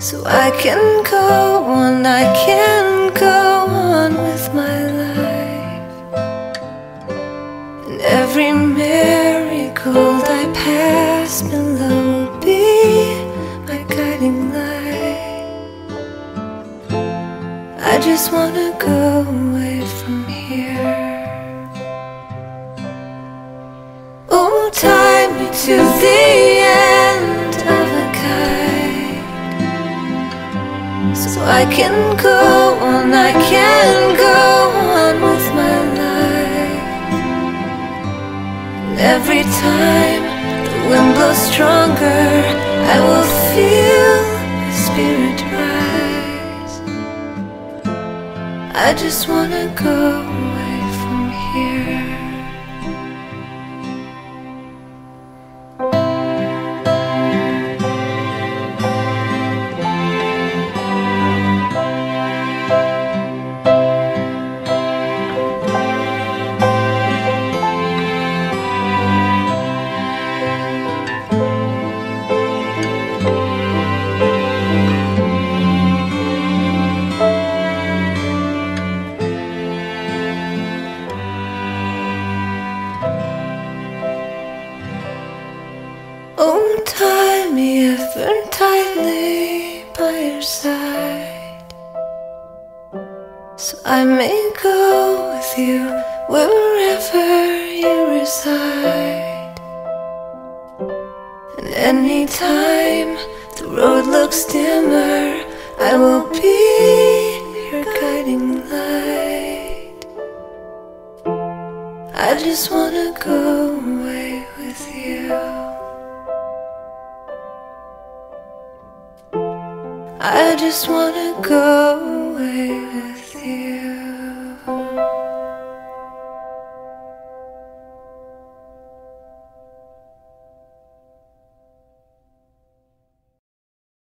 So I can go on, I can go on with my life. And every marigold I pass below will be my guiding light. I just wanna go away from here. Oh, tie me to the I can go on, I can go on with my life. Every time the wind blows stronger I will feel my spirit rise. I just wanna go me ever tightly by your side. So I may go with you wherever you reside. And anytime the road looks dimmer I will be your guiding light. I just wanna go I just wanna go away with you.